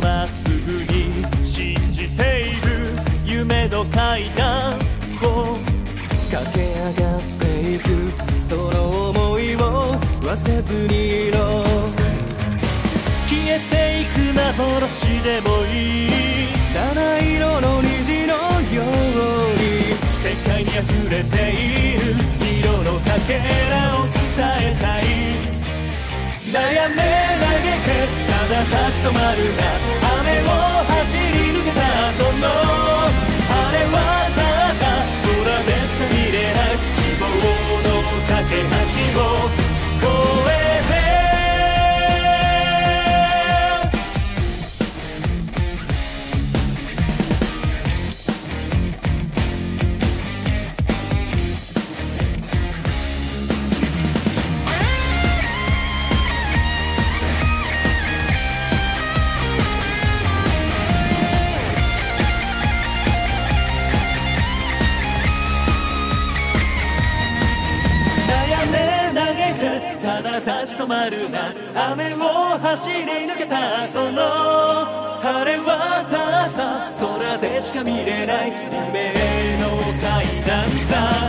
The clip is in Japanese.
まっすぐに信じている夢の階段を駆け上がっていくその思いを忘れずにいろ消えていく幻でもいい七色の虹のように世界に溢れている色のかけただ立ち止まるな雨を走る。立ち止まるな雨を走り抜けた後の晴れはただ空でしか見れない夢の階段さ